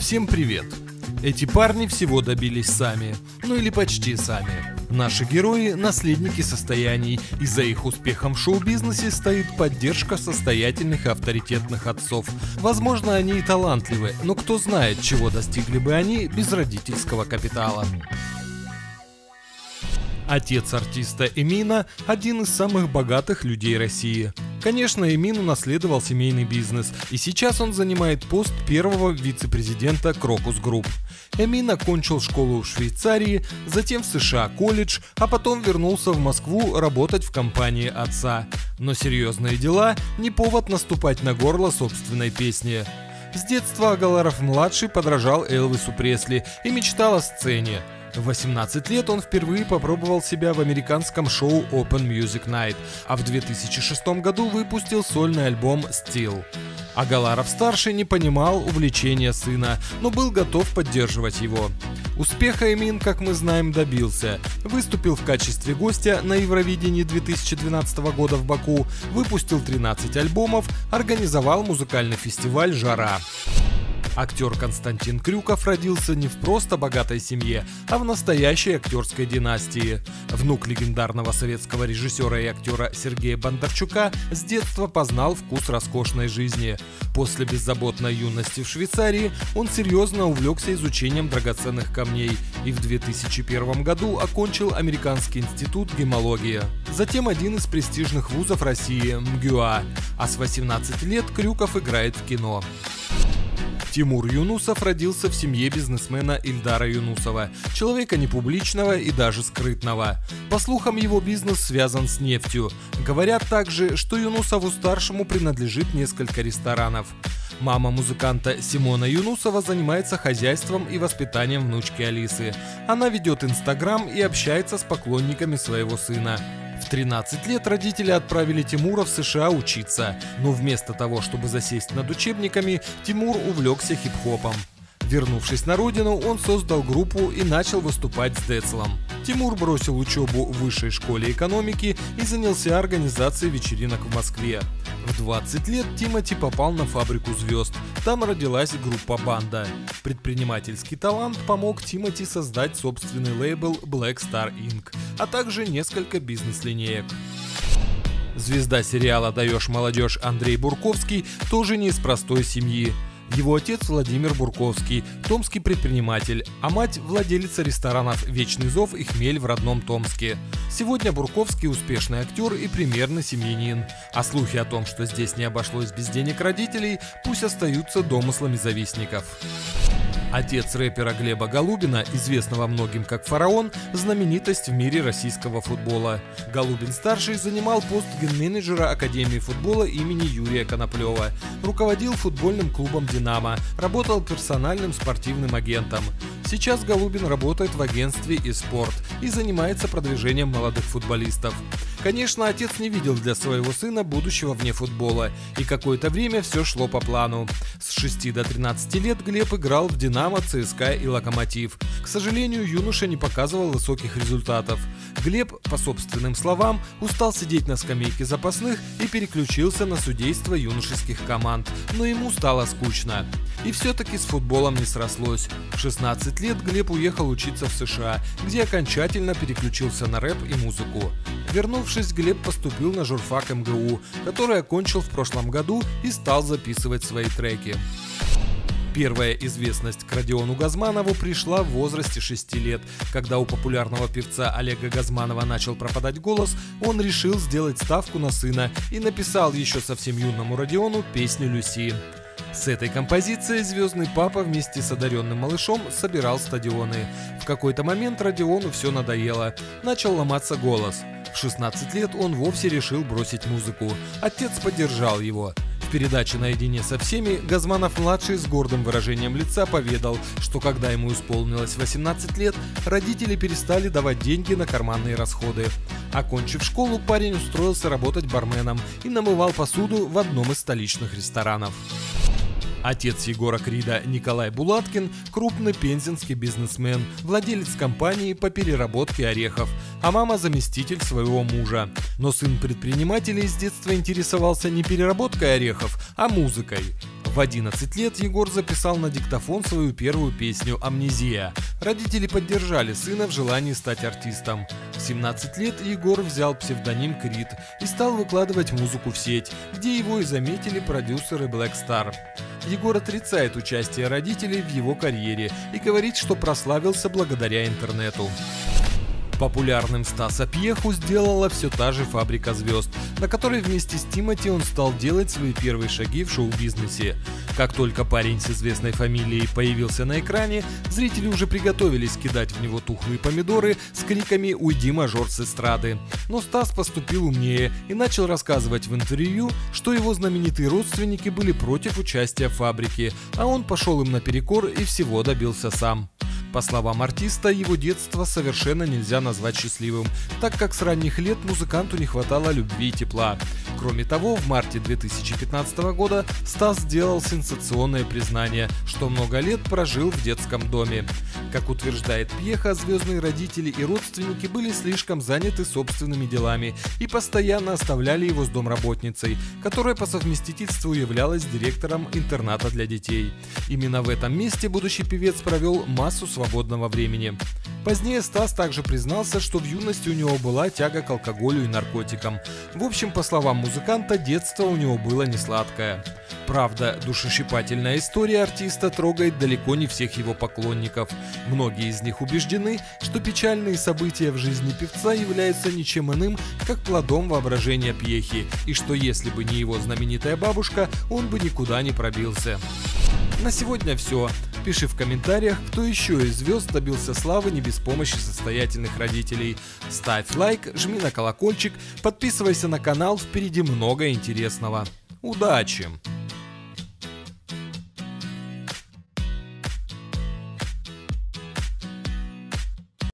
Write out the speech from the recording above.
Всем привет! Эти парни всего добились сами, ну или почти сами. Наши герои – наследники состояний, и за их успехом в шоу-бизнесе стоит поддержка состоятельных и авторитетных отцов. Возможно, они и талантливы, но кто знает, чего достигли бы они без родительского капитала. Отец артиста Эмина – один из самых богатых людей России. Конечно, Эмин унаследовал семейный бизнес, и сейчас он занимает пост первого вице-президента Крокус Групп. Эмин окончил школу в Швейцарии, затем в США колледж, а потом вернулся в Москву работать в компании отца. Но серьезные дела – не повод наступать на горло собственной песни. С детства Агаларов-младший подражал Элвису Пресли и мечтал о сцене. В 18 лет он впервые попробовал себя в американском шоу Open Music Night, а в 2006 году выпустил сольный альбом Still. Агаларов-старший не понимал увлечения сына, но был готов поддерживать его. Успеха Эмин, как мы знаем, добился. Выступил в качестве гостя на Евровидении 2012 года в Баку, выпустил 13 альбомов, организовал музыкальный фестиваль «Жара». Актер Константин Крюков родился не в просто богатой семье, а в настоящей актерской династии. Внук легендарного советского режиссера и актера Сергея Бондарчука с детства познал вкус роскошной жизни. После беззаботной юности в Швейцарии он серьезно увлекся изучением драгоценных камней и в 2001 году окончил Американский институт гемологии. Затем один из престижных вузов России – МГУА, а с 18 лет Крюков играет в кино. Тимур Юнусов родился в семье бизнесмена Ильдара Юнусова, человека непубличного и даже скрытного. По слухам, его бизнес связан с нефтью. Говорят также, что Юнусову-старшему принадлежит несколько ресторанов. Мама музыканта Симона Юнусова занимается хозяйством и воспитанием внучки Алисы. Она ведет Инстаграм и общается с поклонниками своего сына. В 13 лет родители отправили Тимура в США учиться, но вместо того, чтобы засесть над учебниками, Тимур увлекся хип-хопом. Вернувшись на родину, он создал группу и начал выступать с Децлом. Тимур бросил учебу в высшей школе экономики и занялся организацией вечеринок в Москве. В 20 лет Тимати попал на фабрику звезд. Там родилась группа «Банда». Предпринимательский талант помог Тимати создать собственный лейбл Black Star Inc., а также несколько бизнес-линеек. Звезда сериала «Даешь молодежь» Андрей Бурковский тоже не из простой семьи. Его отец Владимир Бурковский, томский предприниматель, а мать – владелица ресторанов «Вечный зов» и «Хмель» в родном Томске. Сегодня Бурковский успешный актер и примерно семьянин. А слухи о том, что здесь не обошлось без денег родителей, пусть остаются домыслами завистников. Отец рэпера Глеба Голубина, известного многим как «Фараон», знаменитость в мире российского футбола. Голубин-старший занимал пост ген-менеджера Академии футбола имени Юрия Коноплева, руководил футбольным клубом «Динамо», работал персональным спортивным агентом. Сейчас Голубин работает в агентстве и спорт и занимается продвижением молодых футболистов. Конечно, отец не видел для своего сына будущего вне футбола, и какое-то время все шло по плану. С 6 до 13 лет Глеб играл в «Динамо», «ЦСКА» и «Локомотив». К сожалению, юноша не показывал высоких результатов. Глеб, по собственным словам, устал сидеть на скамейке запасных и переключился на судейство юношеских команд, но ему стало скучно. И все-таки с футболом не срослось. В 16 лет Глеб уехал учиться в США, где окончательно переключился на рэп и музыку. Вернувшись, Глеб поступил на журфак МГУ, который окончил в прошлом году и стал записывать свои треки. Первая известность к Родиону Газманову пришла в возрасте 6 лет. Когда у популярного певца Олега Газманова начал пропадать голос, он решил сделать ставку на сына и написал еще совсем юному Родиону песню «Люси». С этой композицией звездный папа вместе с одаренным малышом собирал стадионы. В какой-то момент Родиону все надоело. Начал ломаться голос. В 16 лет он вовсе решил бросить музыку. Отец поддержал его. В передаче «Наедине со всеми» Газманов-младший с гордым выражением лица поведал, что когда ему исполнилось 18 лет, родители перестали давать деньги на карманные расходы. Окончив школу, парень устроился работать барменом и намывал посуду в одном из столичных ресторанов. Отец Егора Крида Николай Булаткин – крупный пензенский бизнесмен, владелец компании по переработке орехов, а мама – заместитель своего мужа. Но сын предпринимателей с детства интересовался не переработкой орехов, а музыкой. В 11 лет Егор записал на диктофон свою первую песню «Амнезия». Родители поддержали сына в желании стать артистом. В 17 лет Егор взял псевдоним Крит и стал выкладывать музыку в сеть, где его и заметили продюсеры Black Star. Егор отрицает участие родителей в его карьере и говорит, что прославился благодаря интернету. Популярным Стаса Пьеху сделала все та же «Фабрика звезд», на которой вместе с Тимати он стал делать свои первые шаги в шоу-бизнесе. Как только парень с известной фамилией появился на экране, зрители уже приготовились кидать в него тухлые помидоры с криками «Уйди, мажор с эстрады!». Но Стас поступил умнее и начал рассказывать в интервью, что его знаменитые родственники были против участия в «Фабрике», а он пошел им наперекор и всего добился сам. По словам артиста, его детство совершенно нельзя назвать счастливым, так как с ранних лет музыканту не хватало любви и тепла. Кроме того, в марте 2015 года Стас сделал сенсационное признание, что много лет прожил в детском доме. Как утверждает Пьеха, звездные родители и родственники были слишком заняты собственными делами и постоянно оставляли его с домработницей, которая по совместительству являлась директором интерната для детей. Именно в этом месте будущий певец провел массу свободного времени. Позднее Стас также признался, что в юности у него была тяга к алкоголю и наркотикам. В общем, по словам музыканта, детство у него было не сладкое. Правда, душещипательная история артиста трогает далеко не всех его поклонников. Многие из них убеждены, что печальные события в жизни певца являются ничем иным, как плодом воображения Пьехи, и что если бы не его знаменитая бабушка, он бы никуда не пробился. На сегодня все. Пиши в комментариях, кто еще из звезд добился славы не без помощи состоятельных родителей. Ставь лайк, жми на колокольчик, подписывайся на канал, впереди много интересного. Удачи!